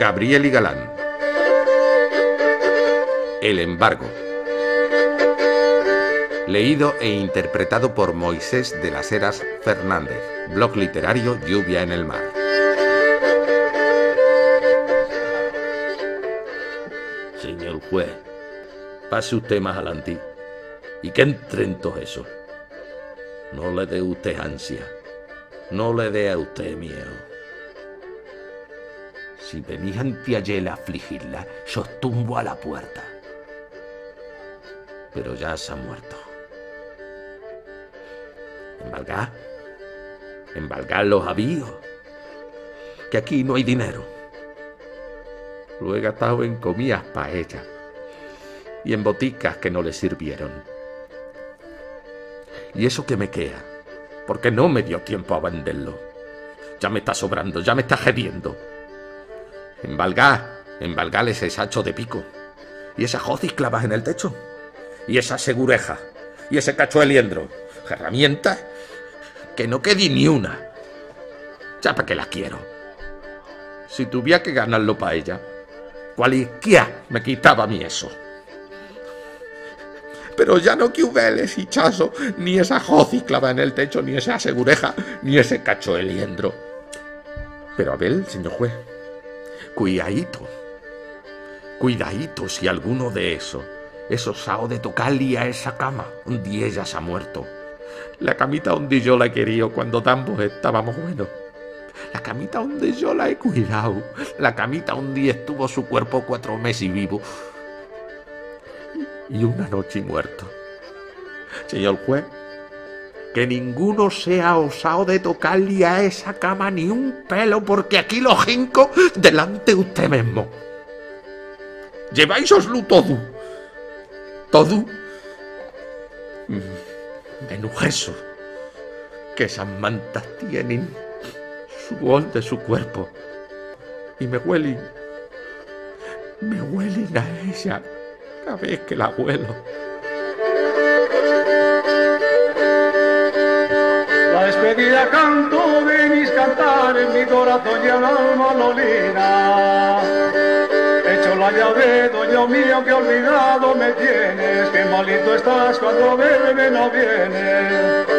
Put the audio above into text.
Gabriel y Galán. El embargo. Leído e interpretado por Moisés de las Heras Fernández. Blog literario Lluvia en el Mar. Señor juez, pase usted más adelante y que entre en todo eso. No le dé usted ansia, no le dé a usted miedo. Si venís ante ayer a afligirla, yo tumbo a la puerta. Pero ya se ha muerto. Embargar, embargar los avíos, que aquí no hay dinero. Lo he gastado en comidas para ella y en boticas que no le sirvieron. Y eso que me queda, porque no me dio tiempo a venderlo. Ya me está sobrando, ya me está gediendo. Embalgar, embalgar ese sacho de pico. Y esas jocis clavas en el techo. Y esa segureja. Y ese cacho de liendro. Herramientas que no quede ni una. Ya para qué las quiero. Si tuviera que ganarlo para ella, cualquiera me quitaba a mí eso. Pero ya no que hubeles y chazo, ni esa jocis clava en el techo, ni esa segureja, ni ese cacho de liendro. Pero a ver, señor juez, cuidadito. Cuidadito si alguno de esos es osado de tocarle a esa cama un día ella se ha muerto. La camita donde yo la he querido cuando ambos estábamos buenos. La camita donde yo la he cuidado. La camita donde estuvo su cuerpo cuatro meses vivo. Y una noche muerto. Señor juez, que ninguno sea osado de tocarle a esa cama ni un pelo, porque aquí lo jinco delante de usted mismo. Lleváisoslo todo. Todo. Menos eso. Que esas mantas tienen su de su cuerpo. Y me huelen. Me huelen a ella cada vez que la huelo. Despedida canto de mis cantares, mi corazón y el alma lo lina. Hecho la llave, dueño mío, que olvidado me tienes, que malito estás cuando bebe no vienes.